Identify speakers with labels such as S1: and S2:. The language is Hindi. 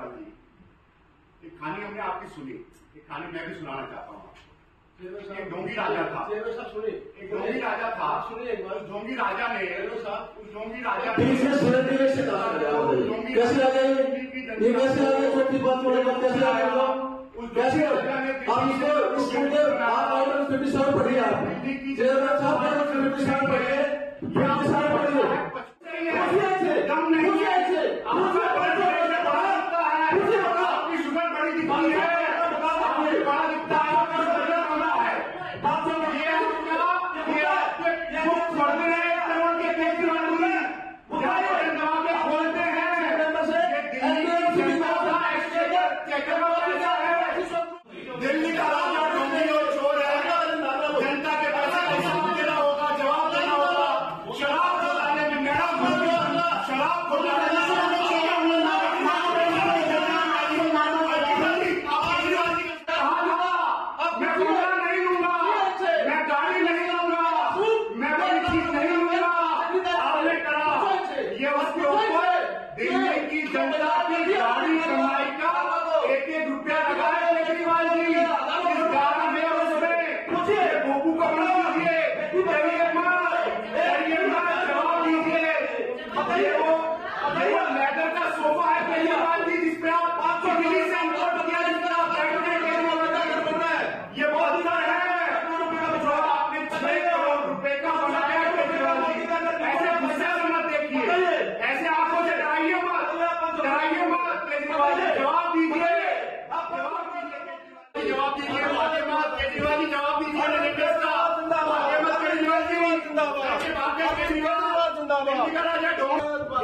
S1: केजरीवाल जी एक कहानी हमने आपकी सुनी। एक कहानी मैं भी सुनाना चाहता हूँ आपको। एक ढोंगी राजा था।
S2: सुनिए।
S1: एक ढोंगी राजा था।
S2: सुनिए एक बार।
S1: उस ढोंगी राजा ने उस ढोंगी राजा
S3: सुने कैसे आ गए? ये कैसे आ गए? छोटी बात बोले कैसे आ कैसे आप इसको इसको के आप। ऑर्डर फिफ्टी सेवन पढ़िए आप चेयरमैन साहब ऑर्डर फिफ्टी सेवन पढ़िए। फिफ्टी सेवन पढ़िए।
S1: Glória de जनता की मुझे जवाब दीजिए वो ये लेदर का सोफा है केजरीवाल जी जिसपे आप पाँच सौ दिल्ली से इम्पोर्ट किया जिस पर आप बैठते हैं केजरीवाल का घर बन रहा है ये बहुत अधिकार है जो आपने छह करोड़ रुपए का बनाया है केजरीवाल जी ऐसे गुस्से से मत देखिए ऐसे आँखों से डराइए मत डराइए मत केजरीवाल जी जवाब दीजिए आप जवाब दीजिए जवाब दीजिए माते मत केजरीवाल जी जवाब दीजिए लेटेस्ट का माते मत केजरीवाल जी जिंदाबाद ऐसे केजरीवाल
S2: जिंदाबाद।